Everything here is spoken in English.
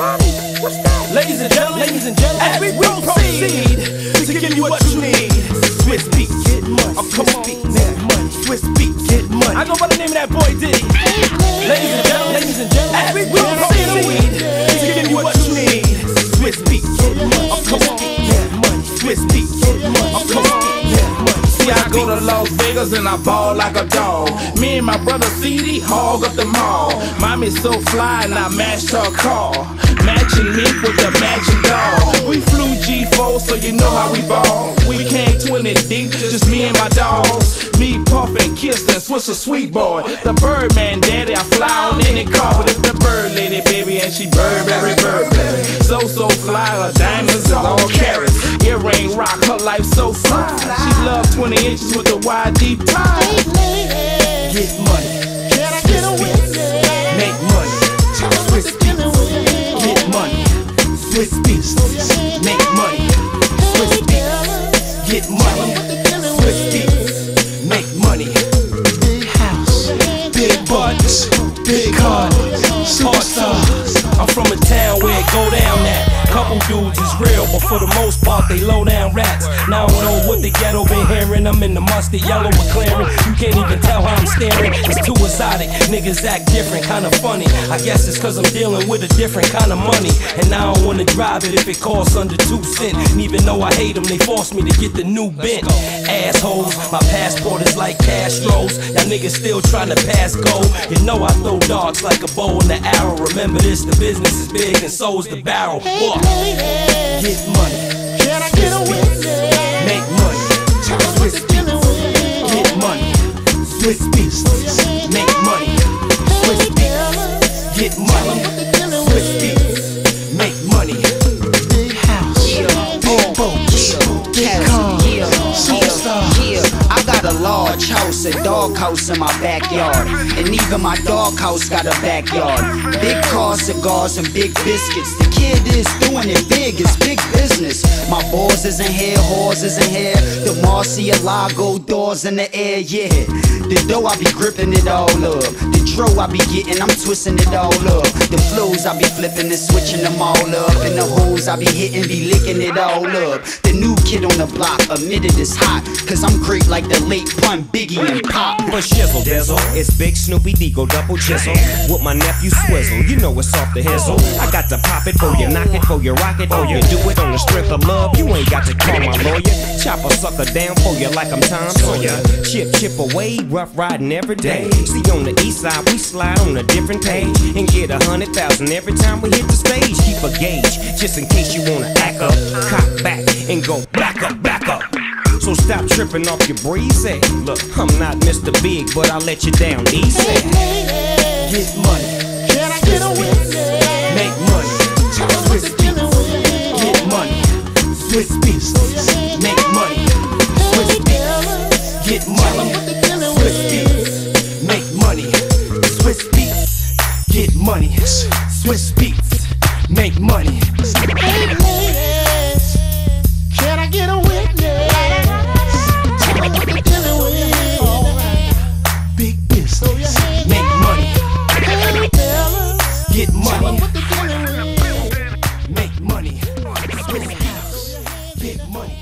Ladies and gentlemen, ladies and gentlemen, as we proceed to give you what you need. Swizz Beatz, get money. Oh, come on, get money. Swizz Beatz, get money. I go by the name of that boy Diddy. I go to Las Vegas and I ball like a dog. Me and my brother CD hog up the mall. Mommy's so fly and I matched her car. Matching me with the matching dog. We flew G4, so you know how we ball. We came 20 deep, just me and my dogs. Me puffin', kissed and a sweet boy. The Birdman daddy, I fly on any car, it's the bird lady, Love 20 inches with the deep tie. Get money. Swizz Beatz, make money. Swizz Beatz, get money. Swizz Beatz, make money. Swizz Beatz, get money. Swizz Beatz, make money. Big house, big butts, big cars, superstars. I'm from a town where it go down that. Couple dudes is real, but for the most part they low down rats. Now I don't know what the ghetto been hearing. I'm in the mustard yellow McLaren. You can't even tell how I'm staring. It's too exotic. Niggas act different, kinda funny. I guess it's cause I'm dealing with a different kind of money. And now I don't wanna drive it if it costs under two cents. And even though I hate them, they force me to get the new bent. Assholes, my passport is like Castro's. Y'all niggas still trying to pass go. You know I throw darts like a bow and the arrow. Remember this, the business is big and so is the barrel. What? Get money. Can I get a witness? Make money. Swizz Beatz. Get money. Swizz. Make money. Swizz Beatz. Get money. House, a dog house in my backyard. And even my dog house got a backyard. Big cars, cigars, and big biscuits. The kid is doing it big, it's big business. My balls is in here, whores is in here. The Murcielago doors in the air, yeah. The dough, I be gripping it all up. The dro, I be getting, I'm twisting it all up. The flows, I be flipping and switching them all up. And the hoes, I be hitting, be licking it all up. The new kid on the block admitted it's hot. Cause I'm great like the late pun Biggie and Pop. But shizzle dizzle. It's Big Snoopy Deagle double chisel. With my nephew Swizzle, you know it's off the hizzle. I got to pop it for you, knock it for you, rock it for you. Do it on the strength of love, you ain't got to call my lawyer. Chop a sucker down for you like I'm Tom Sawyer. Chip, chip away, rough riding every day. See on the east side, we slide on a different page. And get a hundred thousand every time we hit the stage. Keep a gauge, just in case you wanna act up. Cock back and go back up, back up. So stop tripping off your breezy. Look, I'm not Mr. Big, but I'll let you down easy. Get money. Can I get a witness? Make money. Swizz Beatz. Get money. Swizz Beatz. Make money. Swizz Beatz. Get money. Swizz Beatz. Make money. Swizz Beatz. Get money. Swizz Beatz. big money.